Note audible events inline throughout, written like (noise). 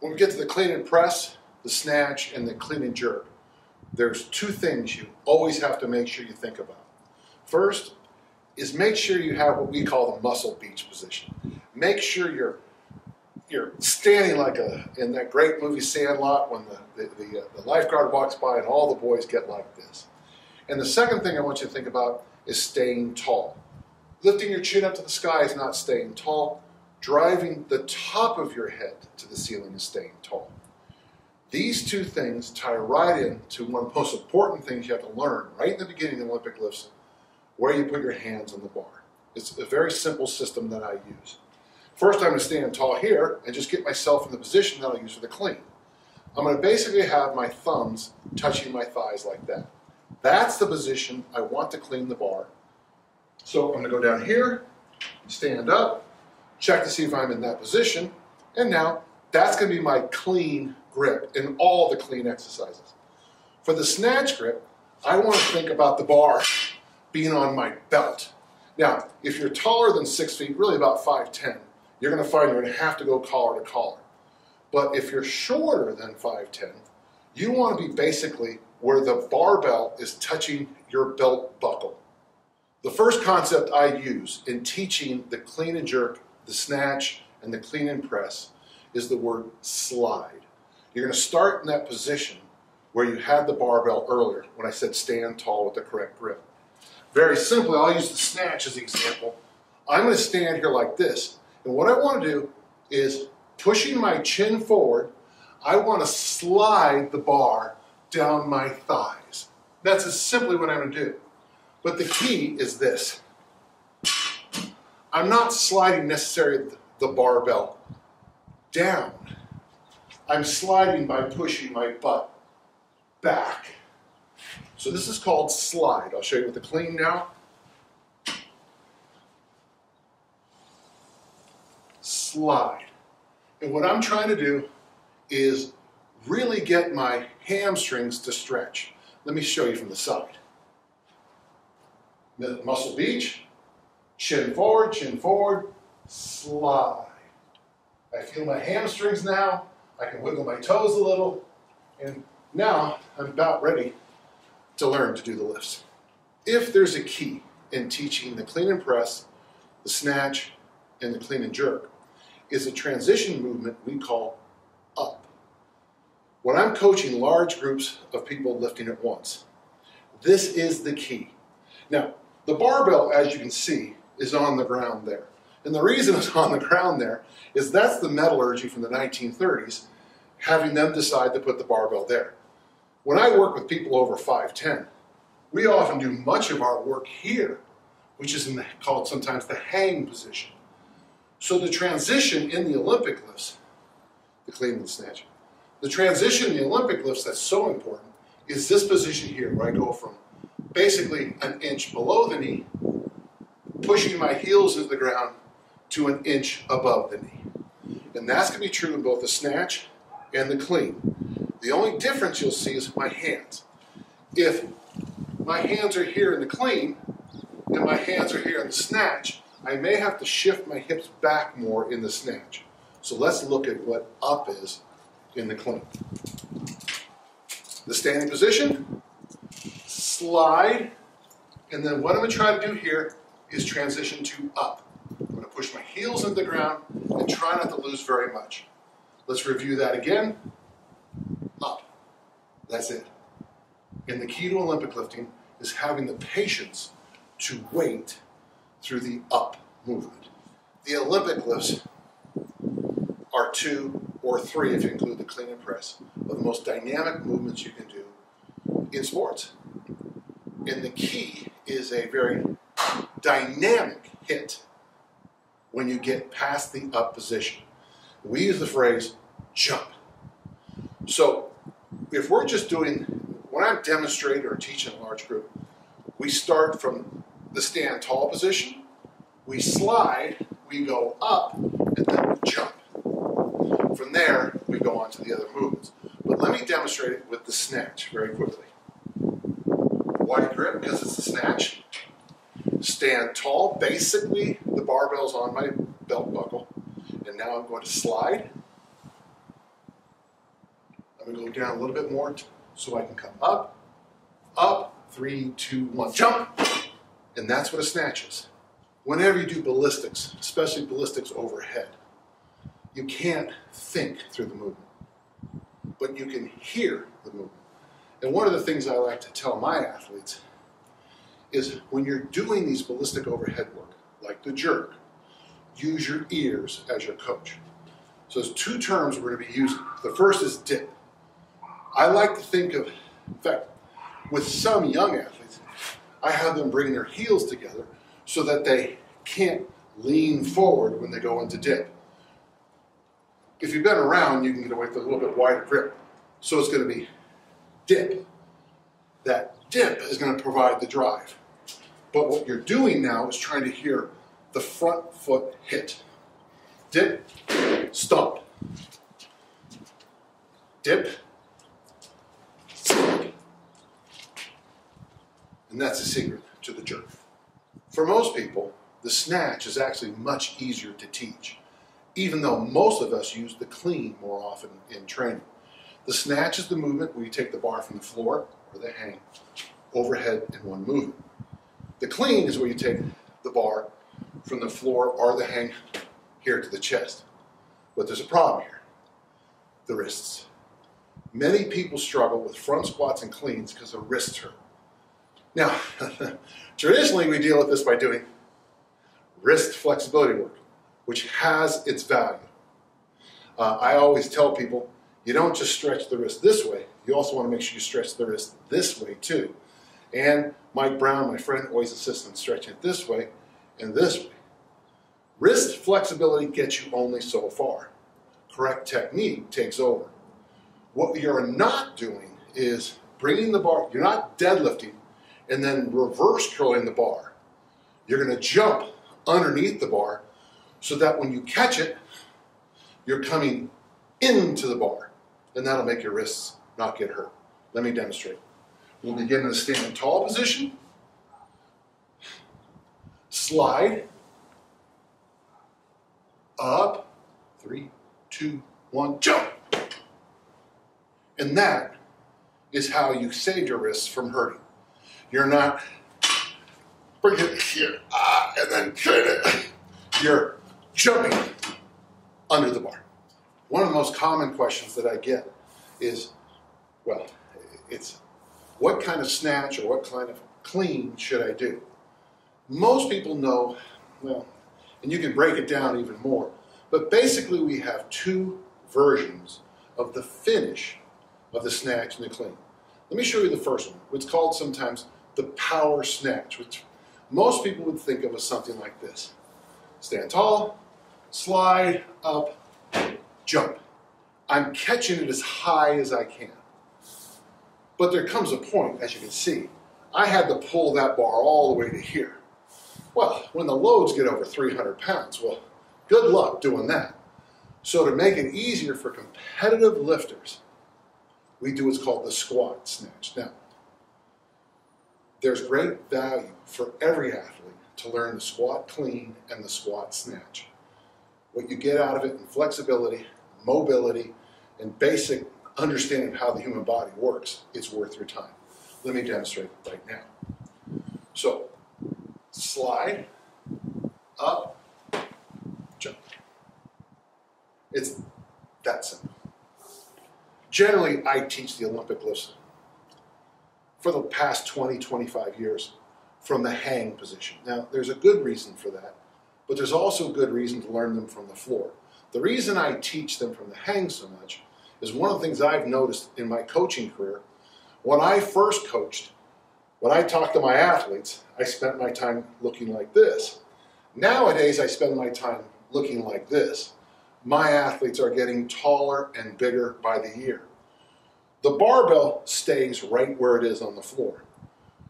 when we get to the clean and press, the snatch, and the clean and jerk, there's two things you always have to make sure you think about. First is make sure you have what we call the muscle beach position. Make sure you're you're standing like a in that great movie Sandlot when the the, the, uh, the lifeguard walks by and all the boys get like this. And the second thing I want you to think about is staying tall. Lifting your chin up to the sky is not staying tall. Driving the top of your head to the ceiling is staying tall. These two things tie right in to one of the most important things you have to learn right in the beginning of Olympic lifts, where you put your hands on the bar. It's a very simple system that I use. First, I'm going to stand tall here and just get myself in the position that I'll use for the clean. I'm going to basically have my thumbs touching my thighs like that. That's the position I want to clean the bar. So I'm going to go down here, stand up, check to see if I'm in that position, and now that's going to be my clean grip in all the clean exercises. For the snatch grip, I want to think about the bar being on my belt. Now, if you're taller than six feet, really about 5'10", you're going to find you're going to have to go collar to collar. But if you're shorter than 5'10", you want to be basically where the barbell is touching your belt buckle. The first concept I use in teaching the clean and jerk, the snatch, and the clean and press is the word slide. You're going to start in that position where you had the barbell earlier when I said stand tall with the correct grip. Very simply, I'll use the snatch as the example. I'm going to stand here like this. And what I want to do is pushing my chin forward, I want to slide the bar down my thighs. That's simply what I'm going to do. But the key is this. I'm not sliding necessarily the barbell down. I'm sliding by pushing my butt back. So this is called slide. I'll show you with the clean now. Slide. And what I'm trying to do is really get my hamstrings to stretch. Let me show you from the side. Muscle beach, chin forward, chin forward, slide. I feel my hamstrings now. I can wiggle my toes a little. And now I'm about ready to learn to do the lifts. If there's a key in teaching the clean and press, the snatch, and the clean and jerk, is a transition movement we call up. When I'm coaching large groups of people lifting at once, this is the key. Now, the barbell, as you can see, is on the ground there. And the reason it's on the ground there is that's the metallurgy from the 1930s, having them decide to put the barbell there. When I work with people over 5'10", we often do much of our work here, which is the, called sometimes the hang position. So the transition in the Olympic lifts, the clean and snatch, the transition in the Olympic lifts that's so important is this position here where I go from basically an inch below the knee, pushing my heels into the ground to an inch above the knee. And that's going to be true in both the snatch and the clean. The only difference you'll see is my hands. If my hands are here in the clean and my hands are here in the snatch, I may have to shift my hips back more in the snatch. So let's look at what up is in the clean. The standing position, slide, and then what I'm going to try to do here is transition to up. I'm going to push my heels into the ground and try not to lose very much. Let's review that again. Up. That's it. And the key to Olympic lifting is having the patience to wait through the up movement. The Olympic lifts are two or three, if you include the clean and press, of the most dynamic movements you can do in sports. And the key is a very dynamic hit when you get past the up position. We use the phrase jump. So if we're just doing, when I'm demonstrating or teaching a large group, we start from the stand tall position, we slide, we go up, and then we jump. From there, we go on to the other movements. But let me demonstrate it with the snatch very quickly. Wide grip because it's a snatch. Stand tall. Basically, the barbell's on my belt buckle. And now I'm going to slide I'm gonna go down a little bit more so I can come up, up, three, two, one, jump. And that's what a snatch is. Whenever you do ballistics, especially ballistics overhead, you can't think through the movement, but you can hear the movement. And one of the things I like to tell my athletes is when you're doing these ballistic overhead work, like the jerk, use your ears as your coach. So there's two terms we're going to be using. The first is dip. I like to think of, in fact, with some young athletes, I have them bring their heels together so that they can't lean forward when they go into dip. If you've been around, you can get away with a little bit wider grip. So it's going to be dip. That dip is going to provide the drive. But what you're doing now is trying to hear the front foot hit. Dip, stomp. Dip. And that's the secret to the jerk. For most people, the snatch is actually much easier to teach, even though most of us use the clean more often in training. The snatch is the movement where you take the bar from the floor or the hang overhead in one movement. The clean is where you take the bar from the floor or the hang here to the chest. But there's a problem here the wrists. Many people struggle with front squats and cleans because their wrists hurt. Now, (laughs) traditionally we deal with this by doing wrist flexibility work, which has its value. Uh, I always tell people you don't just stretch the wrist this way, you also want to make sure you stretch the wrist this way too. And Mike Brown, my friend, always insists on stretching it this way and this way. Wrist flexibility gets you only so far. Correct technique takes over. What you're not doing is bringing the bar, you're not deadlifting and then reverse curling the bar. You're going to jump underneath the bar so that when you catch it, you're coming into the bar, and that'll make your wrists not get hurt. Let me demonstrate. We'll begin in a standing tall position. Slide. Up. Three, two, one, jump. And that is how you save your wrists from hurting. You're not bring it here, ah, and then turn it. You're jumping under the bar. One of the most common questions that I get is, well, it's what kind of snatch or what kind of clean should I do? Most people know, well, and you can break it down even more, but basically we have two versions of the finish of the snatch and the clean. Let me show you the first one. It's called sometimes the power snatch, which most people would think of as something like this. Stand tall, slide up, jump. I'm catching it as high as I can. But there comes a point, as you can see, I had to pull that bar all the way to here. Well, when the loads get over 300 pounds, well, good luck doing that. So to make it easier for competitive lifters, we do what's called the squat snatch. Now, there's great value for every athlete to learn the squat clean and the squat snatch. What you get out of it in flexibility, mobility, and basic understanding how the human body works, it's worth your time. Let me demonstrate right now. So, slide, up, jump. It's that simple. Generally, I teach the Olympic lifts for the past 20, 25 years from the hang position. Now, there's a good reason for that, but there's also a good reason to learn them from the floor. The reason I teach them from the hang so much is one of the things I've noticed in my coaching career. When I first coached, when I talked to my athletes, I spent my time looking like this. Nowadays, I spend my time looking like this. My athletes are getting taller and bigger by the year. The barbell stays right where it is on the floor.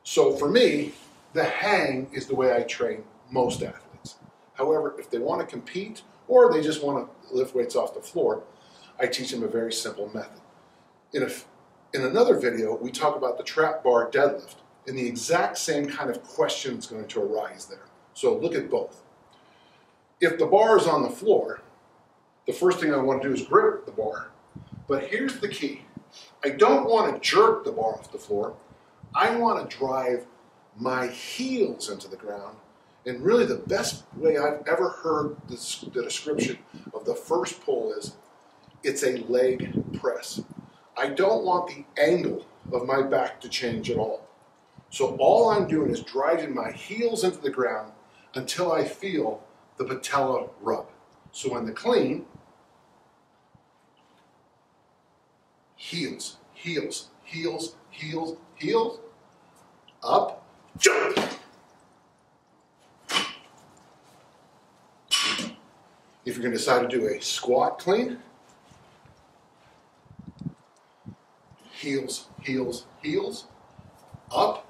So for me, the hang is the way I train most athletes. However, if they want to compete or they just want to lift weights off the floor, I teach them a very simple method. In, a, in another video, we talk about the trap bar deadlift, and the exact same kind of question is going to arise there. So look at both. If the bar is on the floor, the first thing I want to do is grip the bar. But here's the key I don't want to jerk the bar off the floor. I want to drive my heels into the ground. And really, the best way I've ever heard the description of the first pull is it's a leg press. I don't want the angle of my back to change at all. So all I'm doing is driving my heels into the ground until I feel the patella rub. So in the clean, heels, heels, heels, heels, heels, up, jump. If you're going to decide to do a squat clean, heels, heels, heels, up.